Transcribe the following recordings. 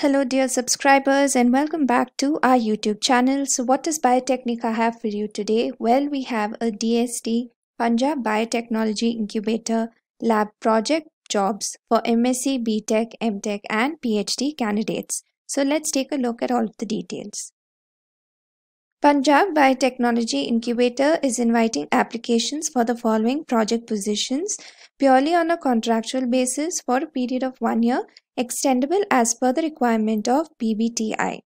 Hello, dear subscribers, and welcome back to our YouTube channel. So, what does Biotecnika have for you today? Well, we have a DST Punjab Biotechnology Incubator Lab project jobs for MSc, BTech, MTech, and PhD candidates. So, let's take a look at all the details. Punjab Biotechnology Incubator is inviting applications for the following project positions purely on a contractual basis for a period of one year, extendable as per the requirement of PBTI.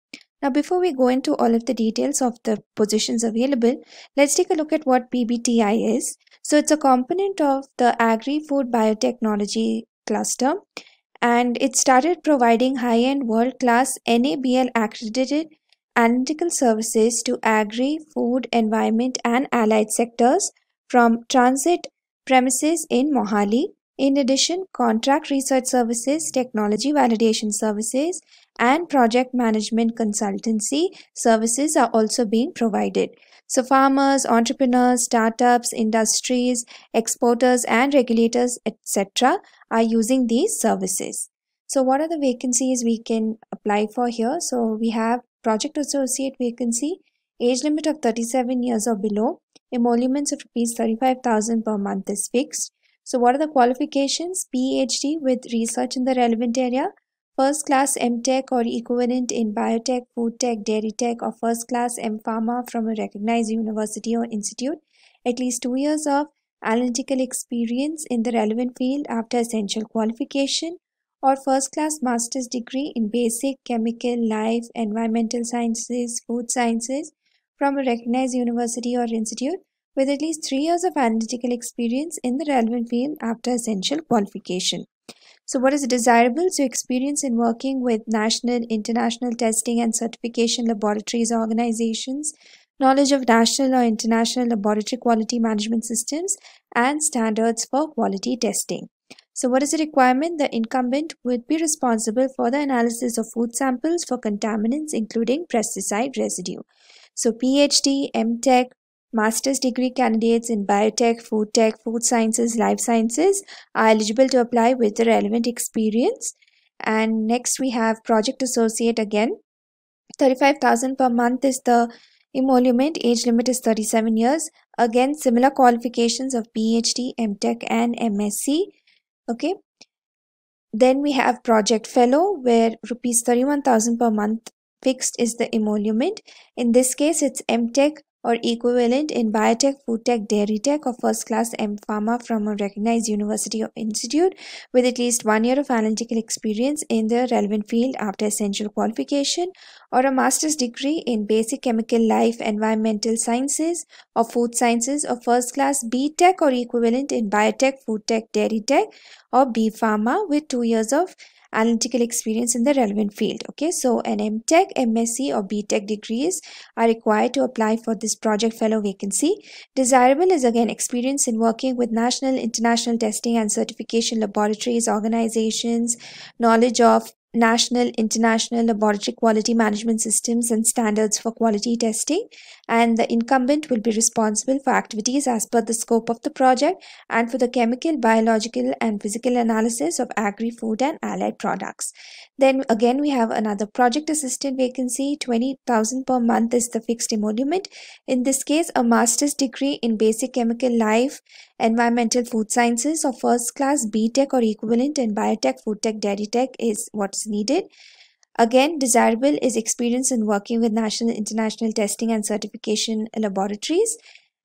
Now, before we go into all of the details of the positions available, let's take a look at what PBTI is. So, it's a component of the Agri Food Biotechnology cluster and it started providing high end world class NABL accredited analytical services to agri, food, environment, and allied sectors from transit premises in Mohali. In addition, contract research services, technology validation services, and project management consultancy services are also being provided. So, farmers, entrepreneurs, startups, industries, exporters, and regulators, etc., are using these services. So, what are the vacancies we can apply for here? So, we have project associate vacancy, age limit of 37 years or below, emoluments of rupees 35,000 per month is fixed. So what are the qualifications? PhD with research in the relevant area, first class MTech or equivalent in biotech, food tech, dairy tech or first class M Pharma from a recognized university or institute, at least two years of analytical experience in the relevant field after essential qualification, or first class master's degree in basic chemical, life, environmental sciences, food sciences from a recognized university or institute with at least three years of analytical experience in the relevant field after essential qualification. So, what is desirable? So, experience in working with national, international testing and certification laboratories organizations, knowledge of national or international laboratory quality management systems, and standards for quality testing. So what is the requirement? The incumbent would be responsible for the analysis of food samples for contaminants including pesticide residue. So PhD, MTech, master's degree candidates in biotech, food tech, food sciences, life sciences are eligible to apply with the relevant experience. And next we have project associate again. 35,000 per month is the emolument. Age limit is 37 years. Again, similar qualifications of PhD, MTech and MSc okay. Then we have project fellow where rupees 31000 per month fixed is the emolument. In this case it's mtech or equivalent in biotech, food tech, dairy tech, or first class M Pharma from a recognized university or institute with at least one year of analytical experience in the relevant field after essential qualification, or a master's degree in basic chemical life, environmental sciences, or food sciences, or first class B Tech or equivalent in biotech, food tech, dairy tech, or B Pharma with two years of analytical experience in the relevant field. Okay, so an MTech, MSc or BTech degrees are required to apply for this project fellow vacancy. Desirable is again experience in working with national, international testing and certification laboratories, organizations, knowledge of national, international laboratory quality management systems and standards for quality testing. And the incumbent will be responsible for activities as per the scope of the project and for the chemical, biological, and physical analysis of agri food and allied products. Then again, we have another project assistant vacancy 20,000 per month is the fixed emolument. In this case, a master's degree in basic chemical life environmental food sciences or first class BTech or equivalent in biotech, food tech, dairy tech is what's needed. Again, desirable is experience in working with national international testing and certification laboratories,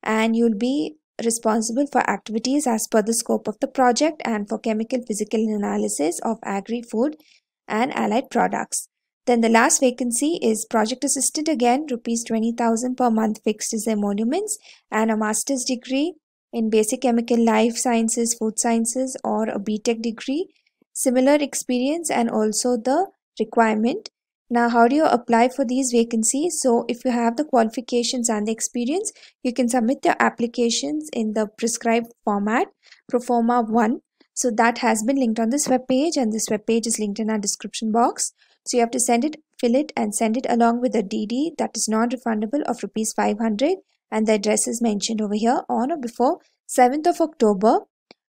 and you'll be responsible for activities as per the scope of the project and for chemical physical analysis of agri food and allied products. Then the last vacancy is project assistant again, rupees 20,000 per month fixed is emoluments and a master's degree in basic chemical life sciences, food sciences, or a BTech degree. Similar experience and also the requirement. Now, how do you apply for these vacancies? So, if you have the qualifications and the experience, you can submit your applications in the prescribed format, Proforma 1. So, that has been linked on this web page, and this web page is linked in our description box. So, you have to send it, fill it, and send it along with a DD that is non refundable of rupees 500 and the address is mentioned over here on or before 7th of October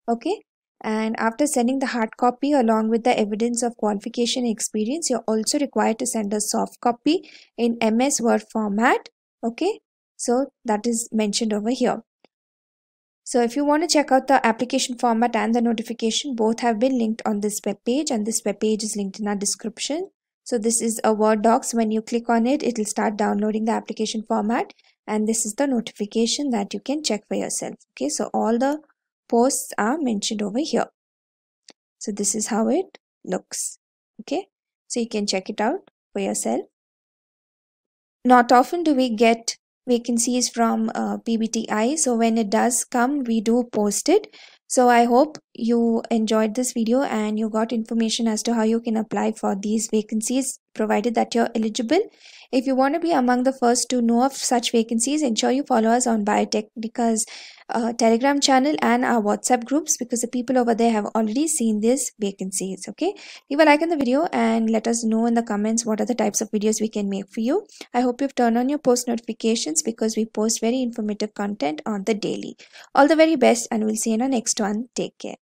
okay and after sending the hard copy along with the evidence of qualification experience you're also required to send a soft copy in ms word format okay? So that is mentioned over here. So if you want to check out the application format and the notification both have been linked on this web page and this web page is linked in our description. So this is a word docs when you click on it it will start downloading the application format and this is the notification that you can check for yourself okay? So all the posts are mentioned over here. So this is how it looks. Okay? So you can check it out for yourself. Not often do we get vacancies from uh, PBTI so when it does come we do post it. So I hope you enjoyed this video and you got information as to how you can apply for these vacancies provided that you're eligible if you want to be among the first to know of such vacancies, ensure you follow us on Biotecnika's uh, Telegram channel and our WhatsApp groups because the people over there have already seen these vacancies. Okay, leave a like on the video and let us know in the comments what are the types of videos we can make for you. I hope you've turned on your post notifications because we post very informative content on the daily. All the very best and we'll see you in our next one. Take care.